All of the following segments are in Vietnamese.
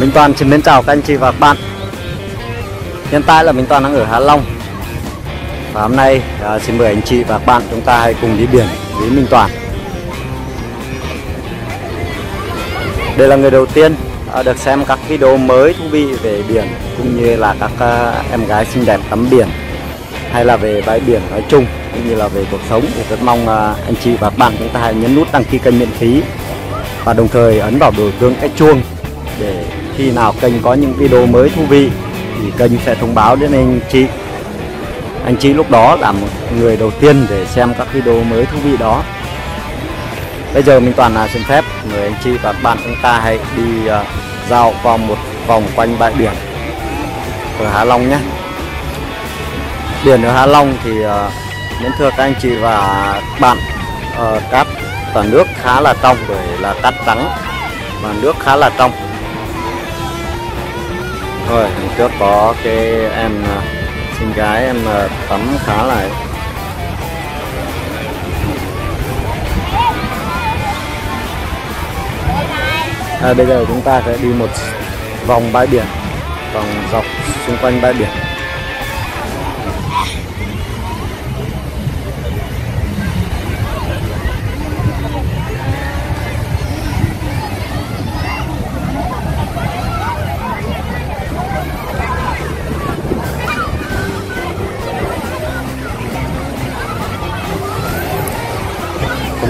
Minh Toàn xin mến chào các anh chị và các bạn. Hiện tại là Minh Toàn đang ở Hạ Long. Và hôm nay à, xin mời anh chị và các bạn chúng ta hãy cùng đi biển với Minh Toàn. Đây là người đầu tiên à, được xem các video mới thú vị về biển Cũng như là các à, em gái xinh đẹp tắm biển Hay là về bãi biển nói chung Cũng như là về cuộc sống. Thì rất mong à, anh chị và các bạn chúng ta hãy nhấn nút đăng ký kênh miễn phí Và đồng thời ấn vào biểu tượng cái chuông để khi nào kênh có những video mới thú vị thì kênh sẽ thông báo đến anh chị. Anh chị lúc đó là một người đầu tiên để xem các video mới thú vị đó. Bây giờ mình toàn là xin phép người anh chị và các bạn chúng ta hãy đi uh, dạo vòng một vòng quanh bãi biển ở Hạ Long nhé. Biển ở Hạ Long thì à, uh, những thưa các anh chị và các bạn uh, cát và nước khá là trong bởi là cát trắng. Và nước khá là trong thôi hôm trước có cái em à, xin gái em à, tắm khá là à, bây giờ chúng ta sẽ đi một vòng bãi biển vòng dọc xung quanh bãi biển.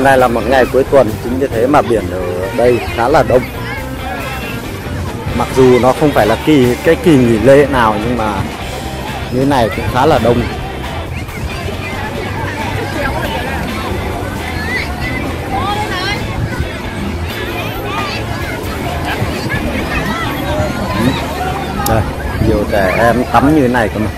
Hôm nay là một ngày cuối tuần, chính vì thế mà biển ở đây khá là đông. Mặc dù nó không phải là kỳ, cái kỳ nghỉ lễ nào, nhưng mà như này cũng khá là đông. Đây, nhiều trẻ em tắm như thế này cơ mà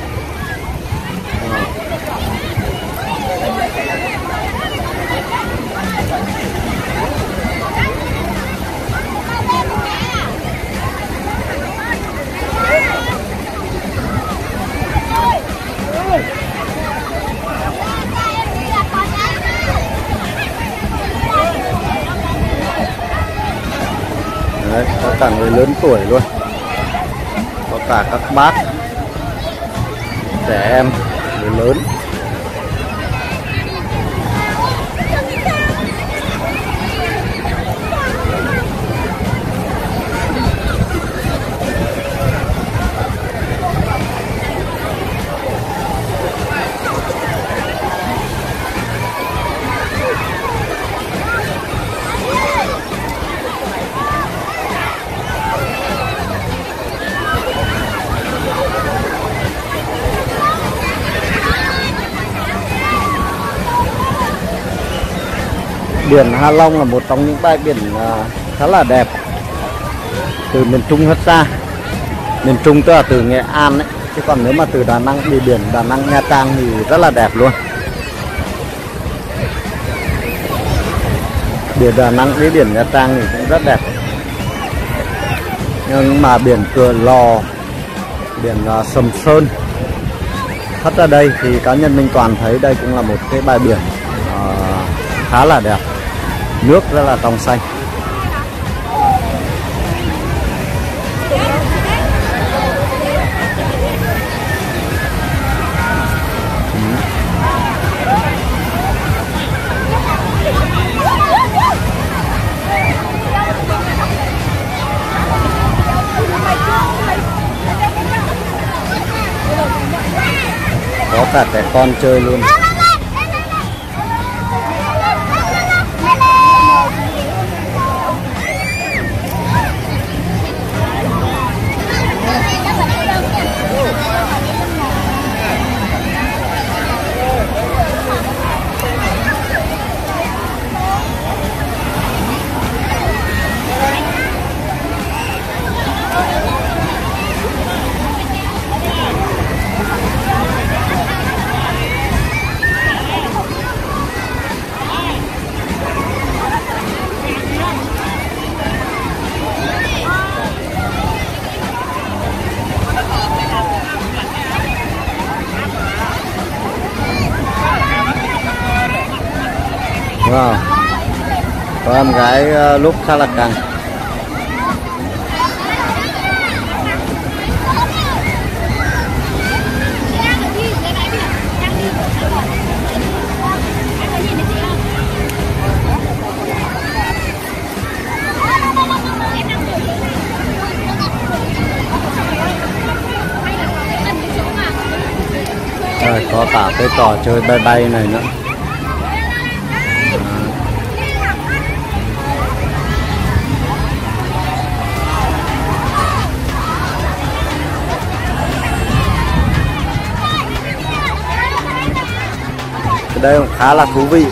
Đấy, có cả người lớn tuổi luôn. Có cả các bác trẻ em người lớn. Biển Hạ Long là một trong những bãi biển à, khá là đẹp từ miền Trung hết ra. Miền Trung tức là từ Nghệ An ấy chứ còn nếu mà từ Đà Nẵng đi biển Đà Nẵng Nha Trang thì rất là đẹp luôn. Biển Đà Nẵng với biển Nha Trang thì cũng rất đẹp. Nhưng mà biển Cửa Lò biển à, Sầm Sơn thoát ra đây thì cá nhân Minh Toàn thấy đây cũng là một cái bãi biển uh, khá là đẹp nước rất là trong xanh. Có cả trẻ con chơi luôn. Wow. Có em gái ờ, lúc khá là căng. Rồi, có cả cái trò chơi bay bay này nữa đây cũng khá là thú vị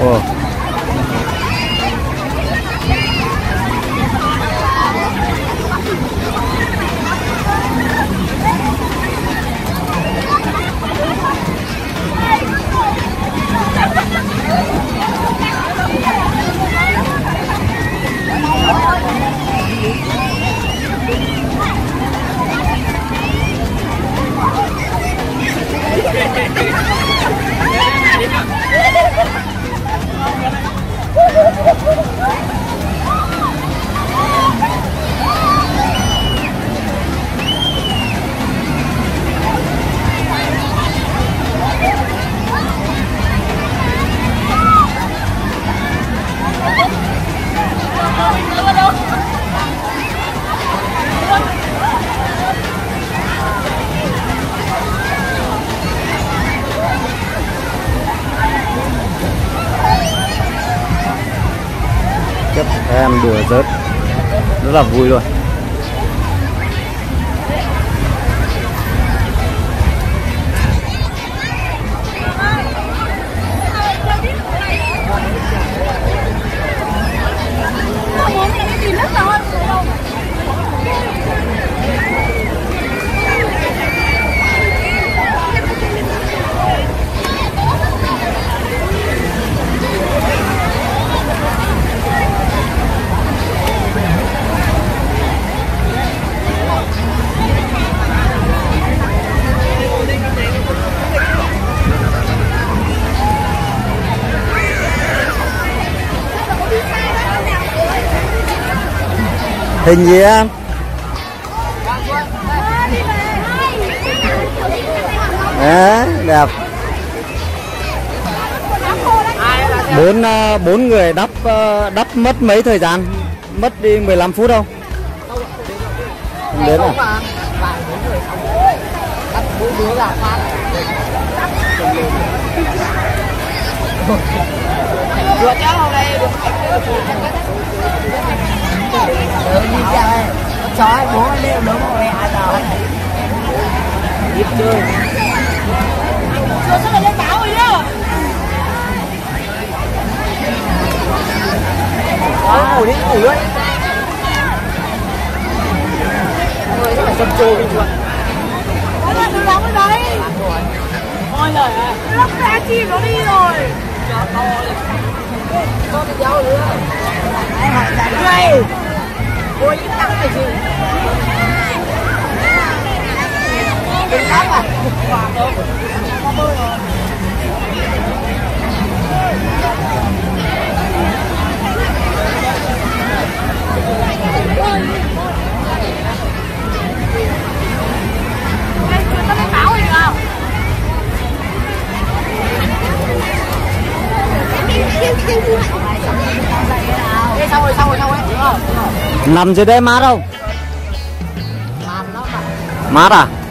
Ồ. Em đùa rớt rất là vui luôn. Hình gì em Đấy, đẹp. Bốn ờ, bốn người đắp ờ, đắp mất mấy thời gian? Mất đi 15 phút Không? Đến à Được cháu hôm nay được được đi chơi Chó bố anh lên đúng rồi ai nào Điệp chơi Chưa sao lại lên báo rồi nhá Quá ngủ đi ngủ luôn Người rất là chăm chú đi chuột Nó đóng đấy Ôi giời ơi Lóc ra chim nó đi rồi Cho to lên Có cái dấu nữa Ai hỏi tại đây Ôi ít tặng cái gì Đừng tắm à? Quả bơi rồi nằm dưới đây mát không Mát ạ. à.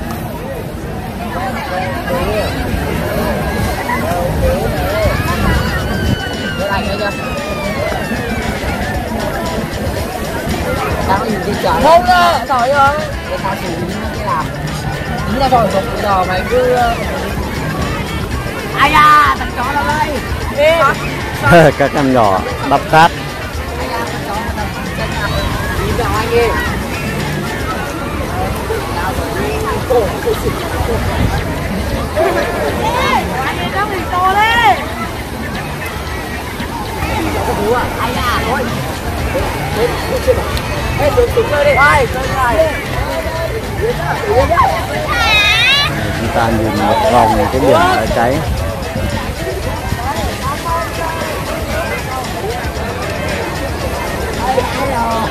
Không đâu, trời ơi. Tao xử lý như nào? Tính ra rồi, rồi, giờ mày cứ... Ai da, thằng chó đâu đây? Các em nhỏ đắp cát chúng ta nhìn một vòng cái biển đã cháy Ê,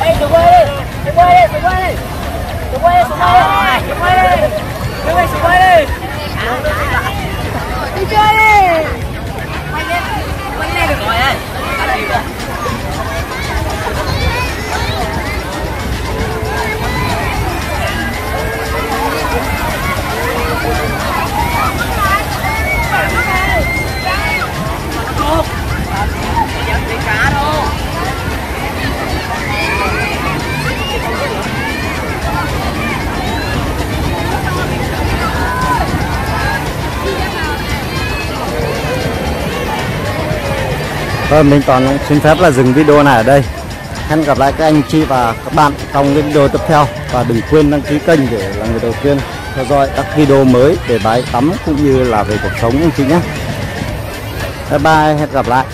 Ê, xuống quay đi, xuống quay đi, xuống quay đi Xuống quay đi, xuống quay đi, xuống quay đi Đưa mày xuống quay đi Đi chơi đi. Quay lên, quay lên. được rồi ơi Vâng, mình toàn xin phép là dừng video này ở đây. Hẹn gặp lại các anh chị và các bạn trong cái video tiếp theo và đừng quên đăng ký kênh để là người đầu tiên theo dõi các video mới về bãi tắm cũng như là về cuộc sống anh chị nhé. Bye bye, hẹn gặp lại.